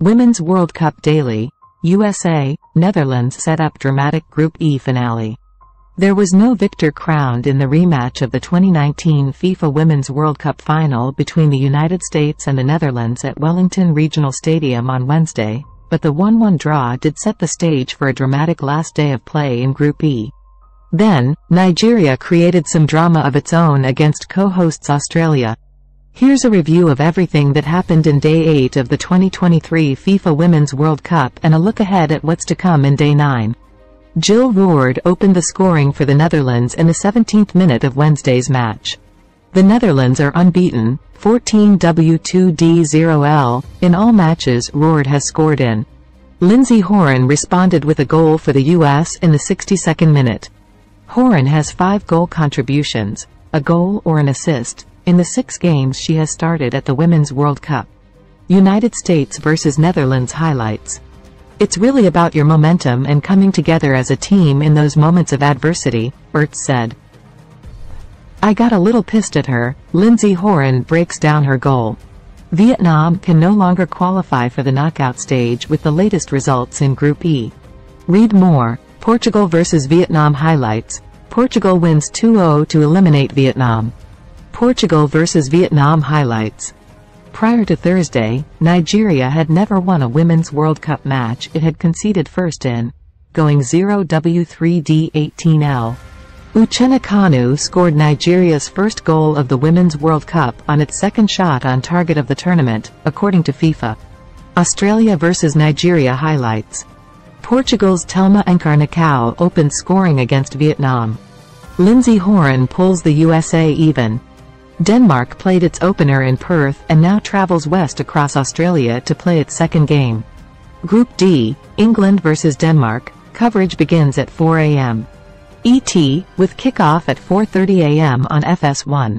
Women's World Cup Daily, USA, Netherlands set up dramatic Group E finale. There was no victor crowned in the rematch of the 2019 FIFA Women's World Cup final between the United States and the Netherlands at Wellington Regional Stadium on Wednesday, but the 1-1 draw did set the stage for a dramatic last day of play in Group E. Then, Nigeria created some drama of its own against co-hosts Australia. Here's a review of everything that happened in Day 8 of the 2023 FIFA Women's World Cup and a look ahead at what's to come in Day 9. Jill Roord opened the scoring for the Netherlands in the 17th minute of Wednesday's match. The Netherlands are unbeaten, 14W2D0L, in all matches Roord has scored in. Lindsey Horan responded with a goal for the U.S. in the 62nd minute. Horan has five goal contributions, a goal or an assist, in the six games she has started at the Women's World Cup. United States vs Netherlands highlights. It's really about your momentum and coming together as a team in those moments of adversity, Ertz said. I got a little pissed at her, Lindsey Horan breaks down her goal. Vietnam can no longer qualify for the knockout stage with the latest results in Group E. Read more, Portugal vs Vietnam highlights, Portugal wins 2-0 to eliminate Vietnam. Portugal vs Vietnam highlights. Prior to Thursday, Nigeria had never won a Women's World Cup match it had conceded first in, going 0W3D18L. Uchenna Kanu scored Nigeria's first goal of the Women's World Cup on its second shot on target of the tournament, according to FIFA. Australia vs Nigeria highlights. Portugal's Telma Encarnação opened scoring against Vietnam. Lindsey Horan pulls the USA even. Denmark played its opener in Perth and now travels west across Australia to play its second game. Group D, England vs Denmark, coverage begins at 4 a.m. ET, with kickoff at 4.30 a.m. on FS1.